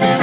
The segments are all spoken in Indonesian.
need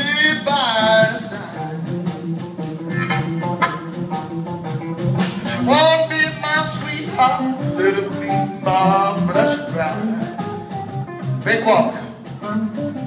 Vem, coca.